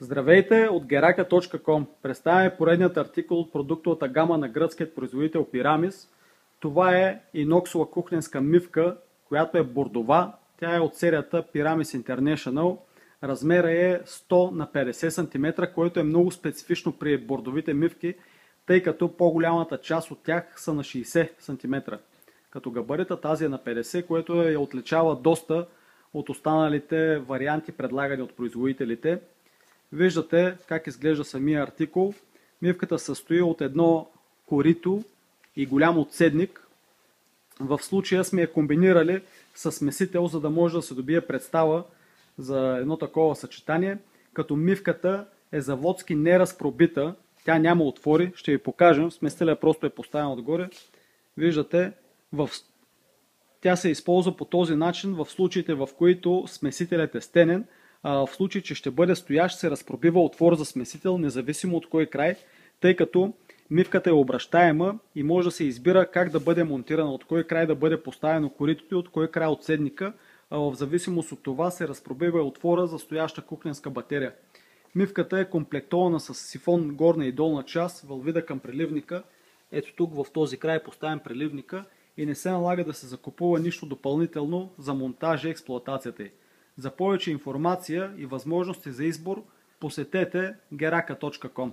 Здравейте от geraka.com. Представяме поредният артикул от продуктовата гама на гръцкият производител Пирамис. Това е иноксова кухненска мивка, която е бордова. Тя е от серията Pyramis International. Размера е 100 на 50 см, което е много специфично при бордовите мивки, тъй като по-голямата част от тях са на 60 см. Като габарита тази е на 50, което я отличава доста от останалите варианти предлагани от производителите. Виждате как изглежда самия артикул. Мивката състои от едно корито и голям отседник. В случая сме я комбинирали с смесител, за да може да се добие представа за едно такова съчетание. Като мивката е заводски неразпробита, тя няма отвори, ще ви покажем. Смесителя просто е поставен отгоре. Виждате, в... тя се използва по този начин в случаите, в които смесителят е стенен, в случай, че ще бъде стоящ, се разпробива отвор за смесител, независимо от кой край, тъй като мивката е обращаема и може да се избира как да бъде монтирана, от кой край да бъде поставено коритото и от кой край от седника. В зависимост от това се разпробива отвора за стояща кухненска батерия. Мивката е комплектована с сифон горна и долна част, вълвида към преливника. Ето тук в този край поставен преливника и не се налага да се закупува нищо допълнително за монтажа и експлуатацията й. За повече информация и възможности за избор посетете geraka.com.